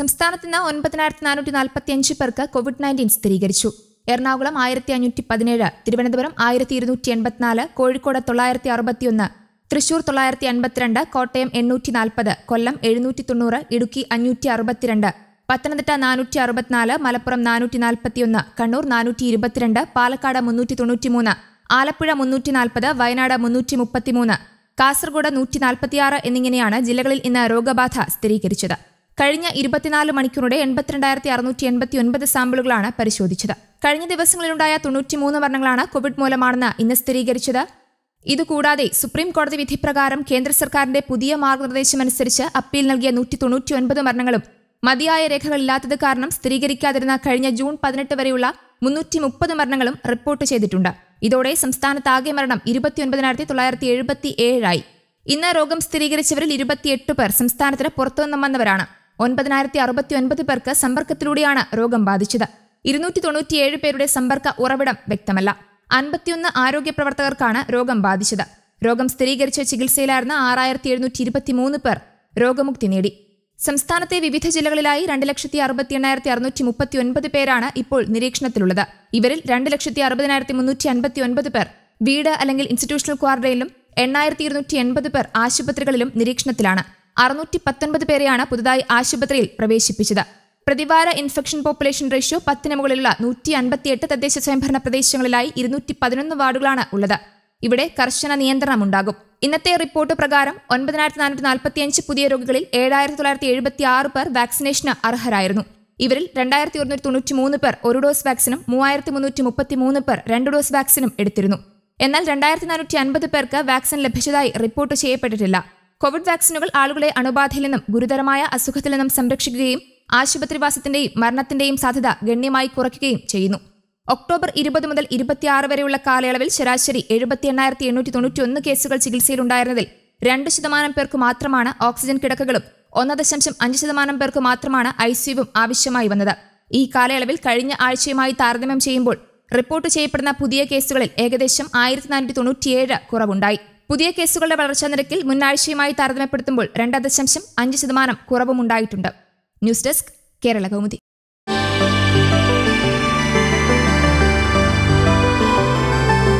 സംസ്ഥാനത്ത് ഇന്ന് ഒൻപതിനായിരത്തി നാനൂറ്റി നാൽപ്പത്തി അഞ്ച് പേർക്ക് കോവിഡ് നയന്റീൻ സ്ഥിരീകരിച്ചു. എറണാകുളം ആയിരത്തി അഞ്ഞൂറ്റി പതിനേഴ് തിരുവനന്തപുരം ആയിരത്തി ഇരുന്നൂറ്റി എൺപത്തിനാല് കോഴിക്കോട് തൊള്ളായിരത്തി അറുപത്തിയൊന്ന് തൃശൂർ തൊള്ളായിരത്തി അൻപത്തിരണ്ട് കോട്ടയം എണ്ണൂറ്റി നാൽപ്പത് കൊല്ലം എഴുന്നൂറ്റി തൊണ്ണൂറ് ഇടുക്കി അഞ്ഞൂറ്റി അറുപത്തിരണ്ട് പത്തനംതിട്ട നാനൂറ്റി അറുപത്തിനാല് മലപ്പുറം നാനൂറ്റി നാൽപ്പത്തിയൊന്ന് കണ്ണൂർ നാനൂറ്റി ഇരുപത്തിരണ്ട് പാലക്കാട് മുന്നൂറ്റി തൊണ്ണൂറ്റിമൂന്ന് ആലപ്പുഴ മുന്നൂറ്റി നാൽപ്പത് വയനാട് മുന്നൂറ്റി മുപ്പത്തിമൂന്ന് കാസർഗോഡ് നൂറ്റി നാൽപ്പത്തിയാറ് എന്നിങ്ങനെയാണ് ജില്ലകളിൽ ഇന്ന് രോഗബാധ സ്ഥിരീകരിച്ചത്. കഴിഞ്ഞ ഇരുപത്തിനാല് മണിക്കൂറിടെ എൺപത്തിരണ്ടായിരത്തി അറുന്നൂറ്റി എൺപത്തി ഒൻപത് സാമ്പിളുകളാണ് പരിശോധിച്ചത്. കഴിഞ്ഞ ദിവസങ്ങളിലുണ്ടായ തൊണ്ണൂറ്റിമൂന്ന് മരണങ്ങളാണ് കോവിഡ് മൂലമാണെന്ന് ഇന്ന് സ്ഥിരീകരിച്ചത്. ഇതുകൂടാതെ സുപ്രീം കോടതി വിധി പ്രകാരം കേന്ദ്ര സർക്കാരിന്റെ പുതിയ മാർഗനിർദ്ദേശമനുസരിച്ച് അപ്പീൽ നൽകിയ നൂറ്റി തൊണ്ണൂറ്റി മരണങ്ങളും മതിയായ രേഖകളില്ലാത്തത് കാരണം സ്ഥിരീകരിക്കാതിരുന്ന കഴിഞ്ഞ ജൂൺ പതിനെട്ട് വരെയുള്ള മുന്നൂറ്റി മുപ്പത് മരണങ്ങളും റിപ്പോർട്ട് ചെയ്തിട്ടുണ്ട്. ഇതോടെ സംസ്ഥാനത്ത് ആകെ മരണം ഇരുപത്തിയൊൻപതിനായിരത്തി തൊള്ളായിരത്തി എഴുപത്തി ഏഴായി ഇന്ന് രോഗം സ്ഥിരീകരിച്ചവരിൽ ഇരുപത്തിയെട്ട് പേർ സംസ്ഥാനത്തിന് പുറത്തുനിന്നും വന്നവരാണ്. ഒൻപതിനായിരത്തി അറുപത്തി ഒൻപത് പേർക്ക് സമ്പർക്കത്തിലൂടെയാണ് രോഗം ബാധിച്ചത്. ഇരുന്നൂറ്റി തൊണ്ണൂറ്റിയേഴ് പേരുടെ സമ്പർക്ക ഉറവിടം വ്യക്തമല്ല. അൻപത്തിയൊന്ന് ആരോഗ്യ പ്രവർത്തകർക്കാണ് രോഗം ബാധിച്ചത്. രോഗം സ്ഥിരീകരിച്ച ചികിത്സയിലായിരുന്ന ആറായിരത്തി എഴുന്നൂറ്റി ഇരുപത്തിമൂന്ന് പേർ രോഗമുക്തി നേടി. സംസ്ഥാനത്തെ വിവിധ ജില്ലകളിലായി രണ്ട് ലക്ഷത്തി അറുപത്തി എണ്ണായിരത്തി അറുന്നൂറ്റി മുപ്പത്തി ഒൻപത് പേരാണ് ഇപ്പോൾ നിരീക്ഷണത്തിലുള്ളത്. ഇവരിൽ രണ്ട് ലക്ഷത്തി അറുപതിനായിരത്തി മുന്നൂറ്റി അൻപത്തി ഒൻപത് പേർ വീട് അല്ലെങ്കിൽ ഇൻസ്റ്റിറ്റ്യൂഷണൽ ക്വാറന്റൈനിലും എണ്ണായിരത്തി ഇരുന്നൂറ്റി എൺപത് പേർ ആശുപത്രികളിലും നിരീക്ഷണത്തിലാണ്. അറുന്നൂറ്റി പത്തൊൻപത് പേരെയാണ് പുതുതായി ആശുപത്രിയിൽ പ്രവേശിപ്പിച്ചത്. പ്രതിവാര ഇൻഫെക്ഷൻ പോപ്പുലേഷൻ റേഷ്യോ പത്തിന് മുകളിലുള്ള നൂറ്റി അൻപത്തിയെട്ട് തദ്ദേശ സ്വയംഭരണ പ്രദേശങ്ങളിലായി ഇരുന്നൂറ്റി പതിനൊന്ന് വാർഡുകളാണ് ഉള്ളത്. ഇവിടെ കർശന നിയന്ത്രണം ഉണ്ടാകും ഇന്നത്തെ റിപ്പോർട്ട് പ്രകാരം ഒൻപതിനായിരത്തി നാനൂറ്റി നാൽപ്പത്തിയഞ്ച് പുതിയ രോഗികളിൽ ഏഴായിരത്തി തൊള്ളായിരത്തി എഴുപത്തി ആറ് പേർ വാക്സിനേഷന് അർഹരായിരുന്നു. ഇവരിൽ രണ്ടായിരത്തി ഒരുന്നൂറ്റി തൊണ്ണൂറ്റി മൂന്ന് പേർ ഒരു ഡോസ് വാക്സിനും മൂവായിരത്തി മുന്നൂറ്റി മുപ്പത്തി മൂന്ന് പേർ രണ്ട് ഡോസ് വാക്സിനും എടുത്തിരുന്നു. എന്നാൽ രണ്ടായിരത്തി നാനൂറ്റി അൻപത് പേർക്ക് വാക്സിൻ ലഭിച്ചതായി റിപ്പോർട്ട് ചെയ്യപ്പെട്ടിട്ടില്ല. കോവിഡ് വാക്സിനുകൾ ആളുകളെ അണുബാധയിൽ നിന്നും ഗുരുതരമായ അസുഖത്തിൽ നിന്നും സംരക്ഷിക്കുകയും ആശുപത്രിവാസത്തിന്റെയും മരണത്തിന്റെയും സാധ്യത ഗണ്യമായി കുറയ്ക്കുകയും ചെയ്യുന്നു. ഒക്ടോബർ ഇരുപത് മുതൽ ഇരുപത്തിയാറ് വരെയുള്ള കാലയളവിൽ ശരാശരി എഴുപത്തി എണ്ണായിരത്തി എണ്ണൂറ്റി തൊണ്ണൂറ്റി ഒന്ന് കേസുകൾ ചികിത്സയിലുണ്ടായിരുന്നതിൽ രണ്ട് ശതമാനം പേർക്ക് മാത്രമാണ് ഓക്സിജൻ കിടക്കകളും ഒന്ന് ദശാംശം അഞ്ച് ശതമാനം പേർക്ക് മാത്രമാണ് ഐസിയുവും ആവശ്യമായി വന്നത്. ഈ കാലയളവിൽ കഴിഞ്ഞ ആഴ്ചയുമായി താരതമ്യം ചെയ്യുമ്പോൾ റിപ്പോർട്ട് ചെയ്യപ്പെടുന്ന പുതിയ കേസുകളിൽ ഏകദേശം ആയിരത്തി നാനൂറ്റി തൊണ്ണൂറ്റിയേഴ് കുറവുണ്ടായി. പുതിയ കേസുകളുടെ വളർച്ചാ നിരക്കിൽ മുന്നാഴ്ചയുമായി താരതമ്യപ്പെടുത്തുമ്പോൾ രണ്ട് ദശാംശം അഞ്ച് ശതമാനം കുറവുമുണ്ടായിട്ടുണ്ട്. News desk Kerala Kaumudi.